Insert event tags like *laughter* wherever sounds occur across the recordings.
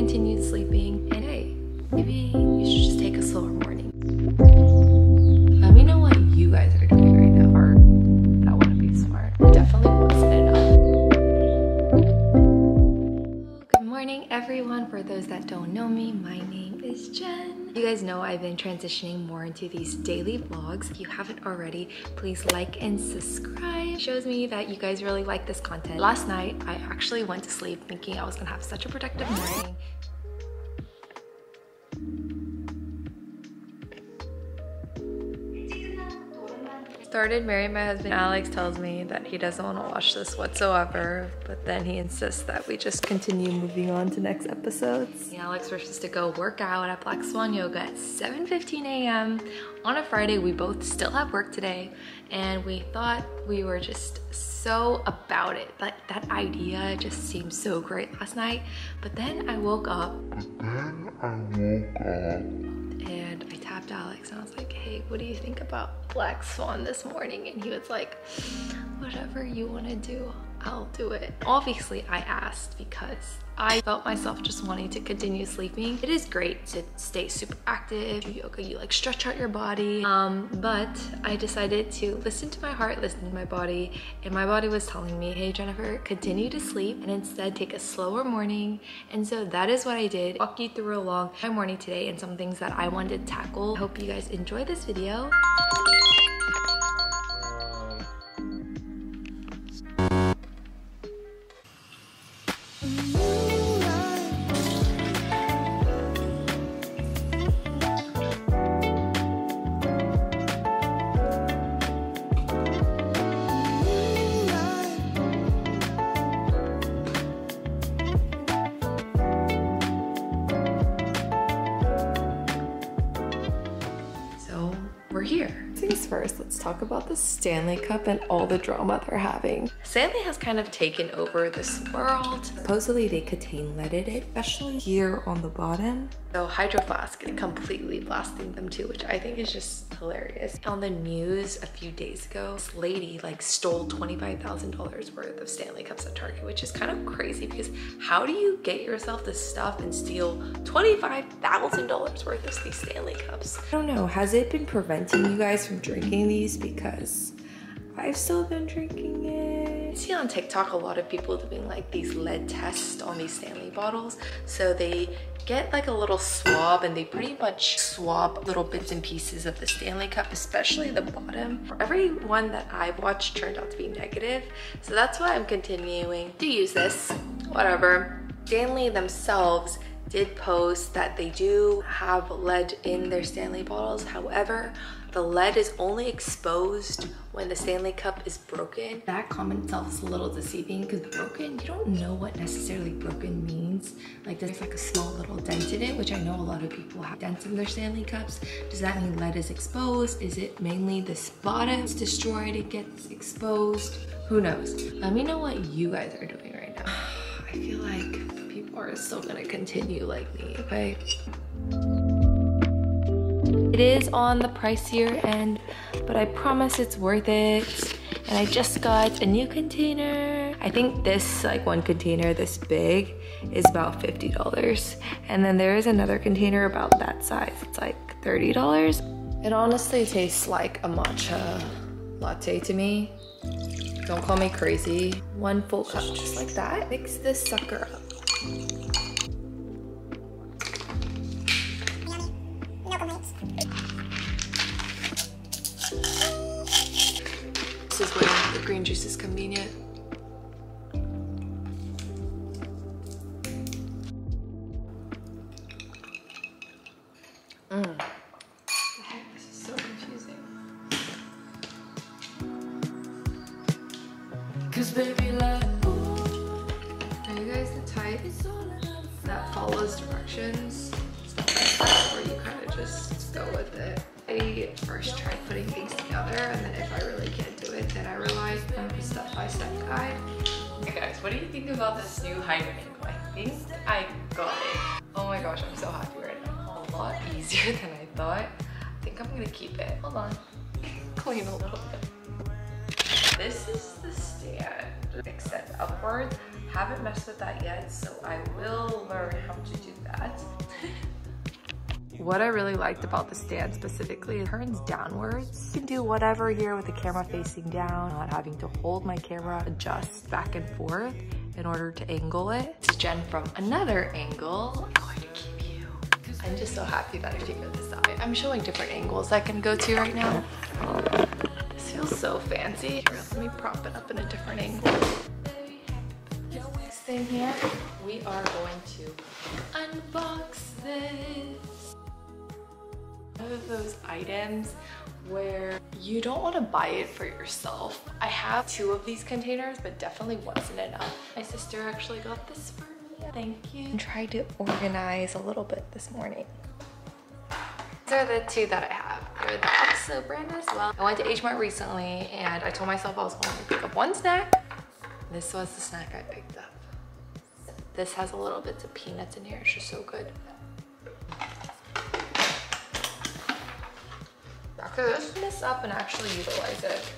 continued sleeping. And hey, maybe you should just take a slower morning. Let me know what you guys are doing For those that don't know me, my name is Jen. You guys know I've been transitioning more into these daily vlogs. If you haven't already, please like and subscribe. It shows me that you guys really like this content. Last night, I actually went to sleep thinking I was gonna have such a productive morning. Started marrying my husband, Alex tells me that he doesn't want to watch this whatsoever, but then he insists that we just continue moving on to next episodes. Yeah, Alex wishes to go work out at Black Swan Yoga at 7.15 a.m. on a Friday. We both still have work today, and we thought we were just so about it. Like that idea just seemed so great last night, but then I woke up. But then I woke up I Alex and I was like, hey, what do you think about Black Swan this morning? And he was like, whatever you want to do, I'll do it. Obviously, I asked because I felt myself just wanting to continue sleeping. It is great to stay super active, do yoga, you like stretch out your body. Um, but I decided to listen to my heart, listen to my body, and my body was telling me, hey Jennifer, continue to sleep and instead take a slower morning. And so that is what I did. Walk you through along my morning today and some things that I wanted to tackle. I hope you guys enjoy this video. Talk about the Stanley Cup and all the drama they're having. Stanley has kind of taken over this world. Supposedly they contain lead in it, especially here on the bottom. So Hydro Flask completely blasting them too, which I think is just hilarious. On the news a few days ago, this lady like stole $25,000 worth of Stanley Cups at Target, which is kind of crazy because how do you get yourself this stuff and steal $25,000 worth of these Stanley Cups? I don't know, has it been preventing you guys from drinking these because I've still been drinking it. See on TikTok a lot of people doing like these lead tests on these Stanley bottles. So they get like a little swab and they pretty much swab little bits and pieces of the Stanley Cup, especially the bottom. Every one that I've watched turned out to be negative. So that's why I'm continuing to use this, whatever. Stanley themselves did post that they do have lead in their Stanley bottles. However, the lead is only exposed when the Stanley Cup is broken. That comment itself is a little deceiving because broken, you don't know what necessarily broken means. Like there's like a small little dent in it, which I know a lot of people have dents in their Stanley Cups. Does that mean lead is exposed? Is it mainly this bottom is destroyed, it gets exposed? Who knows? Let me know what you guys are doing right now. *sighs* I feel like people are still gonna continue like me, okay? It is on the pricier end, but I promise it's worth it. And I just got a new container. I think this, like one container this big, is about $50. And then there is another container about that size. It's like $30. It honestly tastes like a matcha latte to me. Don't call me crazy. One full cup, just like that. Mix this sucker up. This is where the green juice is convenient. Mm. This is so confusing. Cause baby like Are you guys the type that follows directions you kind of just go with it? I first tried putting things together and then if I really can't do it, then I rely on the step-by-step -step guide. Okay guys, what do you think about this new hydrant angle? I think I got it. Oh my gosh, I'm so happy right now. A lot *laughs* easier than I thought. I think I'm gonna keep it. Hold on. *laughs* Clean a little bit. This is the stand. Extend upwards. Haven't messed with that yet, so I will learn how to do that. *laughs* What I really liked about the stand specifically, it turns downwards. You can do whatever here with the camera facing down, not having to hold my camera, adjust back and forth in order to angle it. It's Jen from another angle. I'm going to keep you. I'm just so happy that I figured this out. I'm showing different angles I can go to right now. This feels so fancy. Here, let me prop it up in a different angle. Thing here, we are going to unbox this. One of those items where you don't want to buy it for yourself. I have two of these containers, but definitely wasn't enough. My sister actually got this for me. Thank you. And tried to organize a little bit this morning. These are the two that I have. They're the OXO brand as well. I went to H Mart recently and I told myself I was going to pick up one snack. This was the snack I picked up. This has a little bit of peanuts in here. It's just so good. After this, this up and actually utilize it.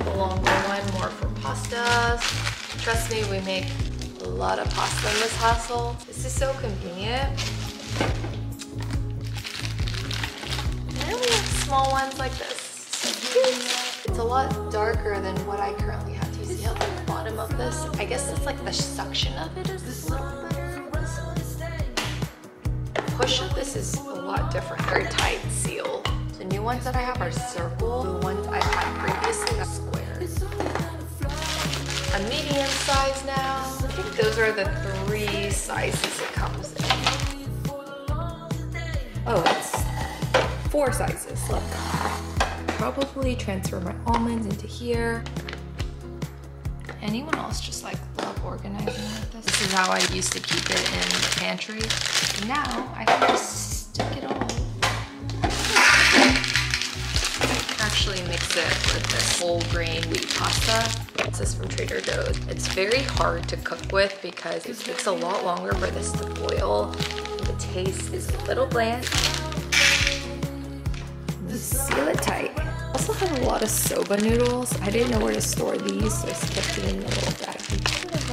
A longer one, more for pastas. Trust me, we make a lot of pasta in this household. This is so convenient. And we have small ones like this. It's a lot darker than what I currently have. Do you see how the bottom of this? I guess it's like the suction of it is a little better. The push of this is a lot different. Very tight seal. The new ones that I have are circle. The ones I've had previously are square. A medium size now. I think those are the three sizes it comes in. Oh, it's four sizes. Look. Probably transfer my almonds into here. Anyone else just like organizing like this? This is how I used to keep it in the pantry. Now I can just stick it all. Actually mix it with this whole grain wheat pasta. This is from Trader Joe's. It's very hard to cook with because it takes a lot longer for this to boil. The taste is a little bland. Seal it tight. Also have a lot of soba noodles. I didn't know where to store these, so I kept them in the little bag.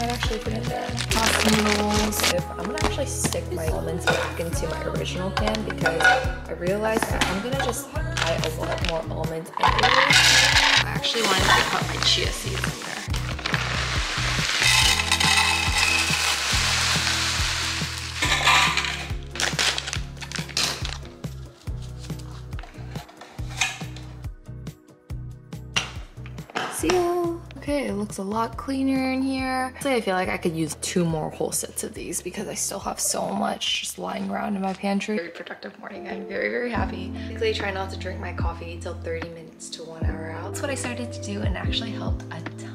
Might actually put it there. Pasta noodles. If I'm gonna actually stick my almonds back into my original pan because I realized that I'm gonna just buy a lot more almonds anyway. I actually wanted to put my chia seeds in there. Okay, it looks a lot cleaner in here. I feel like I could use two more whole sets of these because I still have so much just lying around in my pantry. Very productive morning. I'm very, very happy. Basically try not to drink my coffee till 30 minutes to one hour out. That's what I started to do and actually helped a ton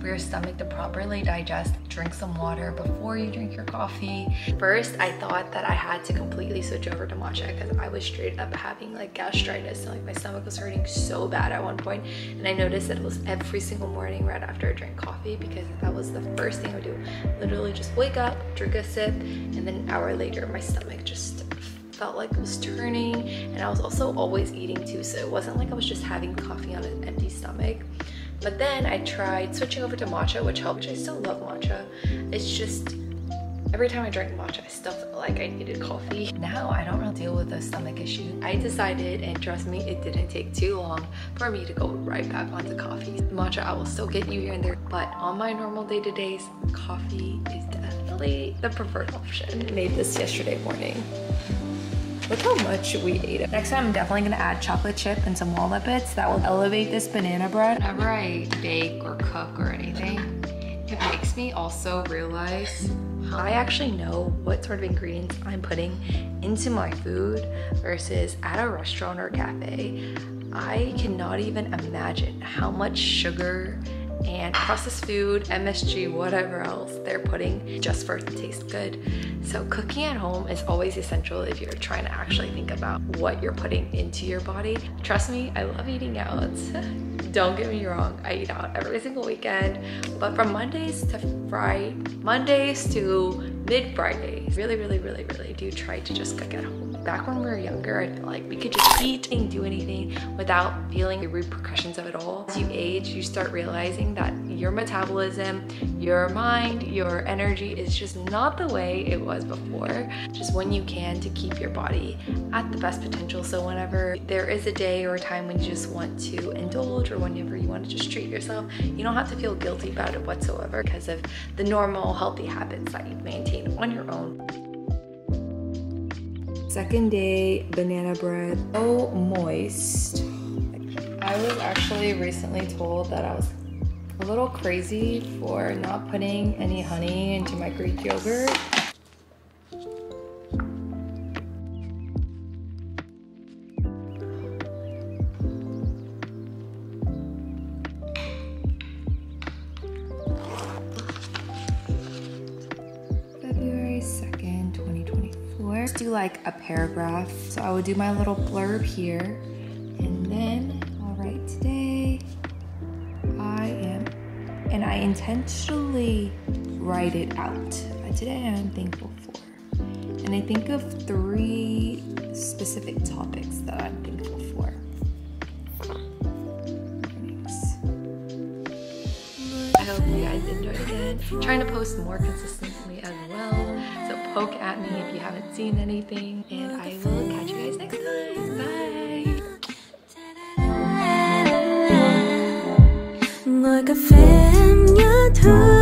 for your stomach to properly digest. Drink some water before you drink your coffee. First, I thought that I had to completely switch over to matcha because I was straight up having like gastritis and like my stomach was hurting so bad at one point. point and I noticed that it was every single morning right after I drank coffee because that was the first thing I would do. Literally just wake up, drink a sip, and then an hour later my stomach just felt like it was turning and I was also always eating too so it wasn't like I was just having coffee on an empty stomach. But then I tried switching over to matcha which helped. I still love matcha. It's just Every time I drank matcha, I still felt like I needed coffee. Now I don't really deal with a stomach issue. I decided, and trust me, it didn't take too long for me to go right back onto coffee. Matcha, I will still get you here and there, but on my normal day-to-days, coffee is definitely the preferred option. I made this yesterday morning. Look how much we ate. It. Next time, I'm definitely gonna add chocolate chip and some walnut bits. That will elevate this banana bread. Whenever I bake or cook or anything, it makes me also realize I actually know what sort of ingredients I'm putting into my food versus at a restaurant or cafe. I cannot even imagine how much sugar and processed food, MSG, whatever else they're putting just for it to taste good. So cooking at home is always essential if you're trying to actually think about what you're putting into your body. Trust me, I love eating out. *laughs* Don't get me wrong, I eat out every single weekend, but from Mondays to Friday, Mondays to mid Fridays, really, really, really, really do try to just cook at home. Back when we were younger, I feel like we could just eat and do anything without feeling the repercussions of it all. As you age, you start realizing that your metabolism, your mind, your energy is just not the way it was before. Just when you can to keep your body at the best potential. So whenever there is a day or a time when you just want to indulge or whenever you want to just treat yourself, you don't have to feel guilty about it whatsoever because of the normal healthy habits that you've maintained on your own. Second day banana bread, so moist. I was actually recently told that I was a little crazy for not putting any honey into my Greek yogurt. Paragraph. So I would do my little blurb here and then I'll write today I am, and I intentionally write it out. Today I'm thankful for. And I think of three specific topics that I'm hope you guys enjoyed again. trying to post more consistently as well so poke at me if you haven't seen anything. And I will catch you guys next time. Bye.